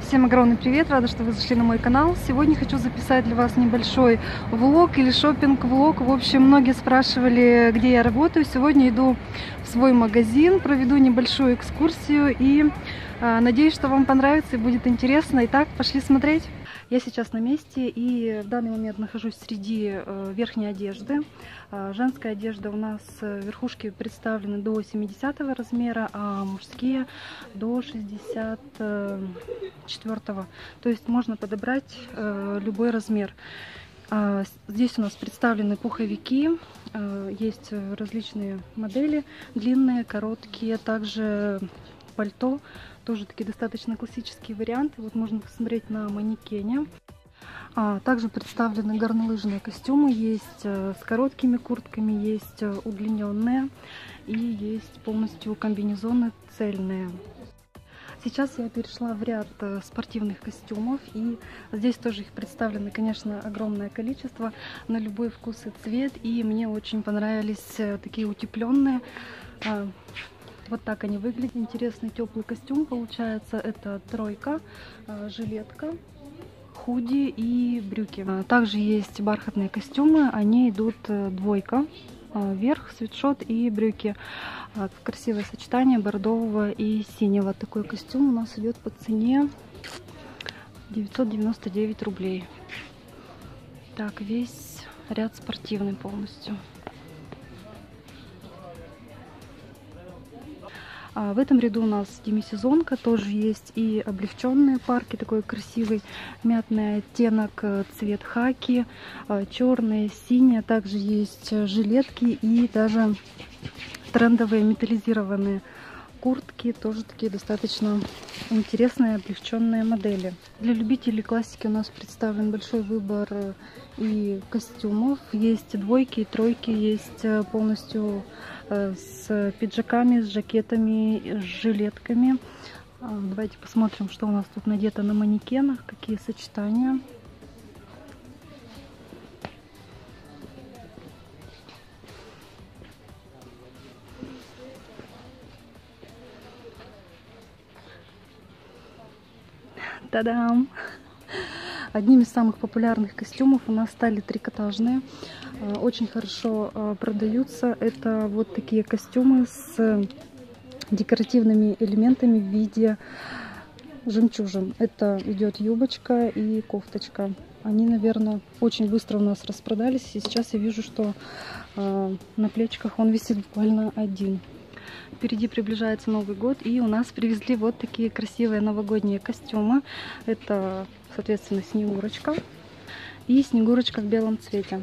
Всем огромный привет, рада, что вы зашли на мой канал. Сегодня хочу записать для вас небольшой влог или шопинг влог В общем, многие спрашивали, где я работаю. Сегодня иду в свой магазин, проведу небольшую экскурсию и э, надеюсь, что вам понравится и будет интересно. Итак, пошли смотреть. Я сейчас на месте и в данный момент нахожусь среди э, верхней одежды. Э, женская одежда у нас э, верхушки представлены до 70 размера, а мужские до 64. То есть можно подобрать любой размер. А, Здесь у нас представлены пуховики, есть различные модели, длинные, короткие, также пальто, тоже такие достаточно классические варианты. Вот можно посмотреть на манекене. А, также представлены горнолыжные костюмы, есть э, с короткими куртками, есть э, удлиненные и есть полностью комбинезоны цельные. Сейчас я перешла в ряд э, спортивных костюмов, и здесь тоже их представлено, конечно, огромное количество на любой вкус и цвет, и мне очень понравились такие утепленные. Вот так они выглядят. Интересный теплый костюм получается. Это тройка, э, жилетка, худи и брюки. А, Также есть бархатные костюмы, они идут э, двойка. А, Верх, свитшот и брюки. А, Красивое сочетание бордового и синего. Такой костюм у нас идет по цене 999 рублей. Так, весь ряд спортивный полностью. А в этом ряду у нас демисезонка, тоже есть и облегченные парки, такой красивый мятный оттенок, э, цвет хаки, черные, синие, также есть э, жилетки и даже трендовые металлизированные куртки, тоже такие достаточно интересные облегченные модели. Для любителей классики у нас представлен большой выбор э, и костюмов. Есть двойки и тройки, есть э, полностью э, с пиджаками, с жакетами, с жилетками. А, Давайте посмотрим, что у нас тут надето на манекенах, какие сочетания. Та-дам! Одним из самых популярных костюмов у нас стали трикотажные. Э, Очень хорошо э, продаются. Это вот такие костюмы с декоративными элементами в виде жемчужин. Это идет юбочка и кофточка. Они, наверное, очень быстро у нас распродались. И сейчас я вижу, что э, на плечиках он висит буквально один. Впереди приближается Новый год, и у нас привезли вот такие красивые новогодние костюмы. Это, соответственно, Снегурочка и Снегурочка в белом цвете.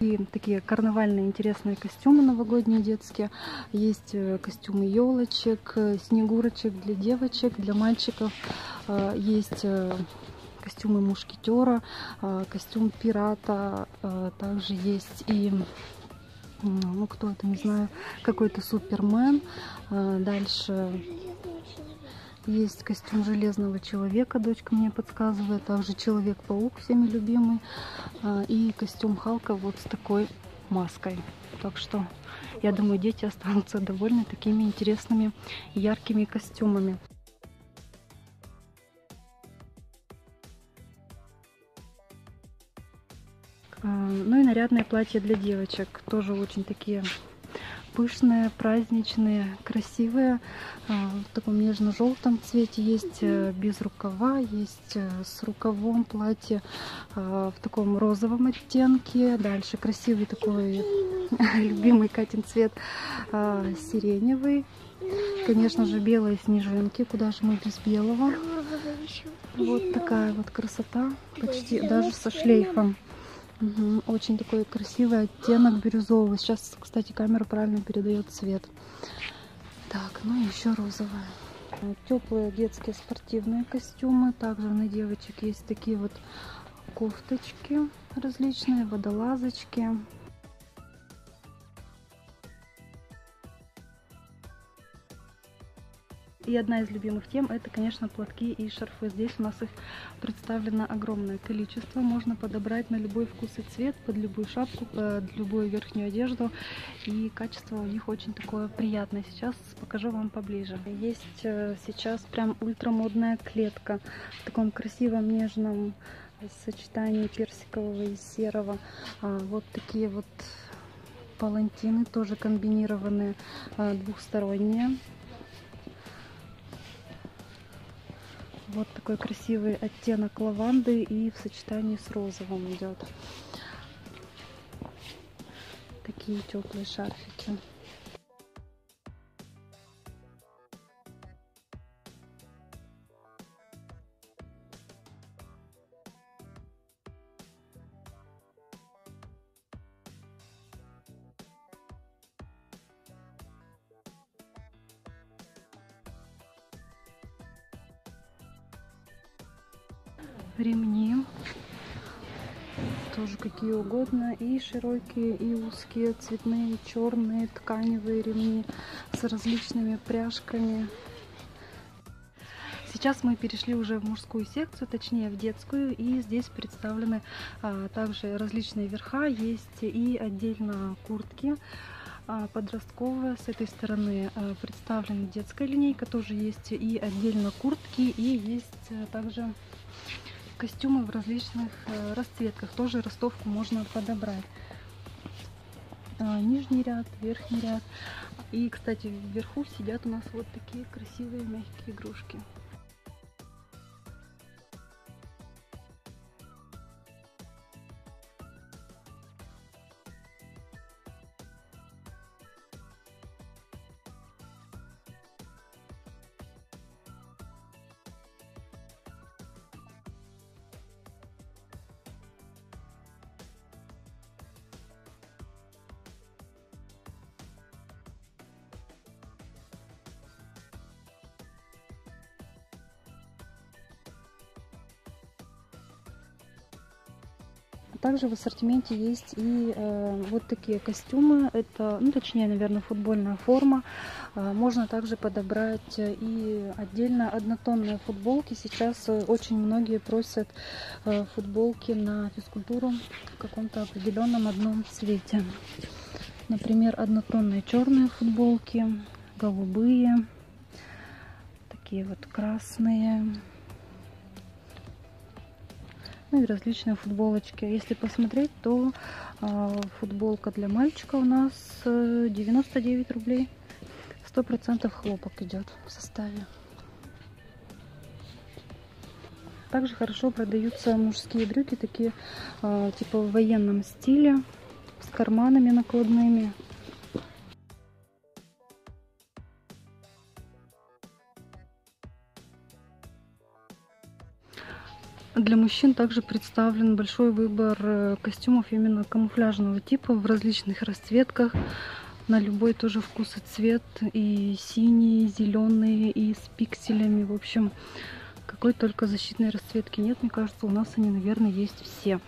И такие карнавальные интересные костюмы новогодние детские. Есть э, костюмы елочек, э, снегурочек для девочек, для мальчиков. Э, Есть костюмы мушкетера, костюм пирата. Также есть и ну кто это, не знаю, какой-то супермен. А, Дальше есть костюм железного человека, дочка мне подсказывает, также человек-паук всеми любимый. А, И костюм Халка вот с такой маской. Так что я думаю, дети останутся довольны такими интересными яркими костюмами. Ну и нарядное платье для девочек. Тоже очень такие пышные, праздничные, красивые. А, В таком нежно-желтом цвете. Есть э, без рукава, есть э, с рукавом платье а, в таком розовом оттенке. Дальше красивый такой любимый Катин цвет а, сиреневый. Конечно же, белые снежинки. Куда же мы без белого? Вот такая вот красота. Почти даже со шлейфом. Мгм, Очень такой красивый оттенок бирюзовый. Сейчас, кстати, камера правильно передает цвет. Так, ну и еще розовая. Теплые детские спортивные костюмы. Также на девочек есть такие вот кофточки различные, водолазочки. И одна из любимых тем это, конечно, платки и шарфы. Здесь у нас их представлено огромное количество. Можно подобрать на любой вкус и цвет, под любую шапку, под любую верхнюю одежду. И качество у них очень такое приятное. Сейчас покажу вам поближе. Есть э, сейчас прям ультрамодная клетка в таком красивом нежном сочетании персикового и серого. А, вот такие вот палантины, тоже комбинированные, а, двухсторонние. Вот такой красивый оттенок лаванды и в сочетании с розовым идет. Такие теплые шарфики. Ремни. Тоже какие угодно. И широкие и узкие цветные черные тканевые ремни с различными пряжками. Сейчас мы перешли уже в мужскую секцию, точнее в детскую, и здесь представлены а, также различные верха, есть и отдельно куртки а, подростковая. С этой стороны а, представлена детская линейка, тоже есть и отдельно куртки, и есть а, также костюмы в различных э, расцветках. Тоже ростовку можно подобрать. А, нижний ряд, верхний ряд. И, кстати, вверху сидят у нас вот такие красивые мягкие игрушки. Также в ассортименте есть и э, вот такие костюмы. Это, ну точнее, наверное, футбольная форма. Э, можно также подобрать и отдельно однотонные футболки. Сейчас э, очень многие просят э, футболки на физкультуру в каком-то определенном одном цвете. Например, однотонные черные футболки, голубые, такие вот красные ну и различные футболочки. Если посмотреть, то э, футболка для мальчика у нас 99 э, рублей. 100% хлопок идет в составе. Также хорошо продаются мужские брюки, такие э, типа в военном стиле, с карманами накладными. Для мужчин также представлен большой выбор э, костюмов именно камуфляжного типа в различных расцветках. На любой тоже вкус и цвет. И синие, зеленые, и с пикселями. В общем, какой только защитной расцветки нет. Мне кажется, у нас они, наверное, есть все.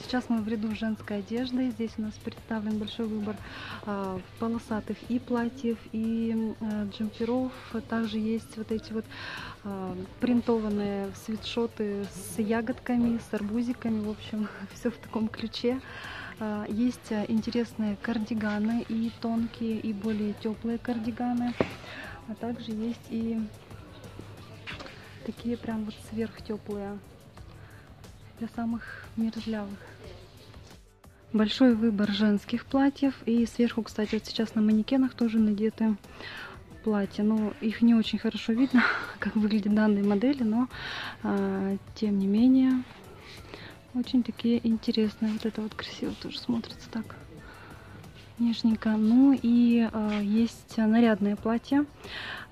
Сейчас мы в ряду женской одежды. Здесь у нас представлен большой выбор э, полосатых и платьев, и э, джемперов. Также есть вот эти вот э, принтованные свитшоты с ягодками, с арбузиками. В общем, все в таком ключе. Есть интересные кардиганы и тонкие, и более теплые кардиганы. А также есть и такие прям вот сверхтеплые для самых мерзлявых. Большой выбор женских платьев. И сверху, кстати, вот сейчас на манекенах тоже надеты платья. Но их не очень хорошо видно, как выглядят данные модели, но а, тем не менее очень такие интересные. Вот это вот красиво тоже смотрится так. Нежненько. Ну и э, есть нарядное платье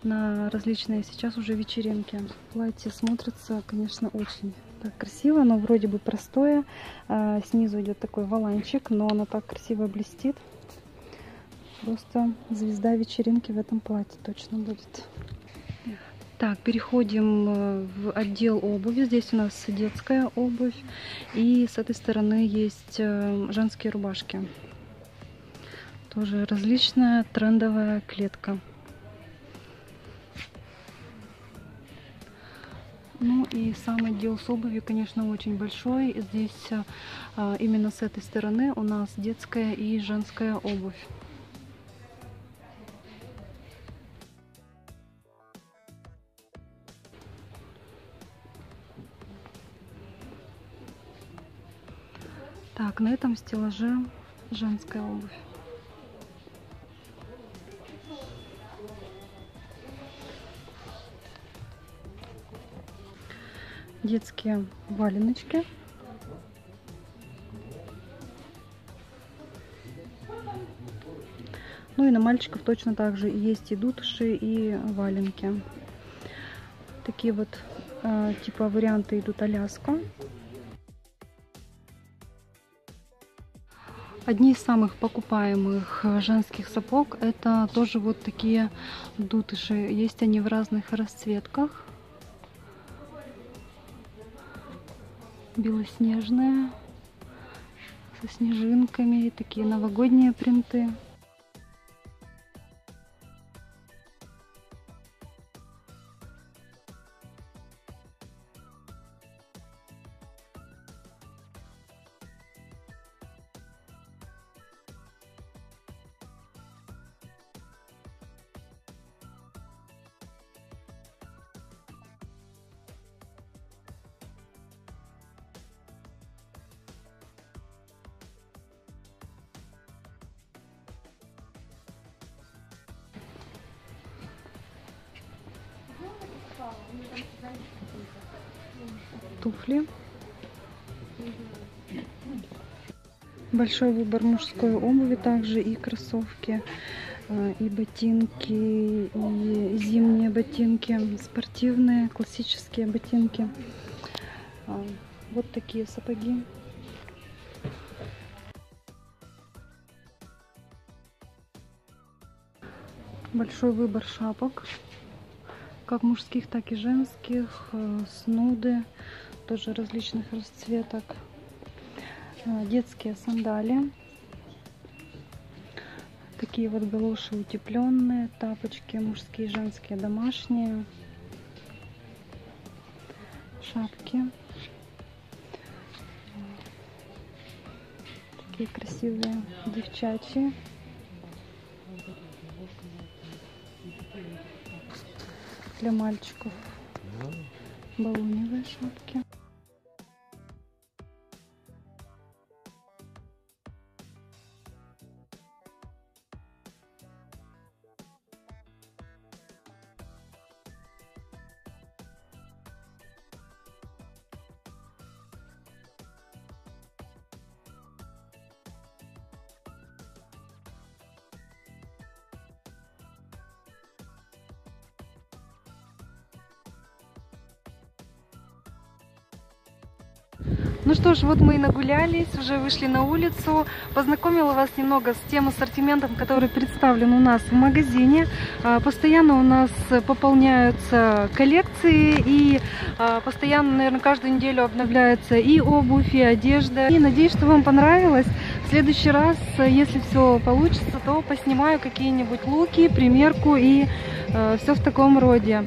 на различные сейчас уже вечеринки. Платье смотрится, конечно, очень так красиво, но вроде бы простое. Э, снизу идет такой валанчик, но оно так красиво блестит. Просто звезда вечеринки в этом платье точно будет. Так, переходим э, в отдел обуви. Здесь у нас детская обувь. И с этой стороны есть э, женские рубашки. Тоже различная трендовая клетка. Ну и сам отдел с обувью, конечно, очень большой. Здесь э, именно с этой стороны у нас детская и женская обувь. Так, на этом стеллаже женская обувь. Детские валеночки. Ну и на мальчиков точно так же есть и дутыши, и валенки. Такие вот э, типа варианты идут Аляска. Одни из самых покупаемых э, женских сапог это тоже вот такие дутыши. Есть они в разных расцветках. Белоснежные, со снежинками, такие новогодние принты. Туфли. Большой выбор мужской обуви, также и кроссовки, э, и ботинки, и зимние ботинки, спортивные, классические ботинки. А, вот такие сапоги. Большой выбор шапок как мужских, так и женских, э, снуды, тоже различных расцветок, э, детские сандали, такие вот галоши утепленные, тапочки мужские, женские, домашние, шапки, такие красивые девчачьи. Для мальчиков. Балуневые шапки. Ну что ж, вот мы и нагулялись, уже вышли на улицу, познакомила вас немного с тем ассортиментом, который представлен у нас в магазине. А, постоянно у нас пополняются коллекции и а, постоянно, наверное, каждую неделю обновляется и обувь, и одежда. И надеюсь, что вам понравилось. В следующий раз, если все получится, то поснимаю какие-нибудь луки, примерку и а, все в таком роде.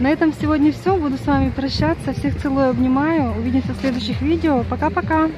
На этом сегодня все. Буду с вами прощаться. Всех целую, обнимаю. Увидимся в следующих видео. Пока-пока.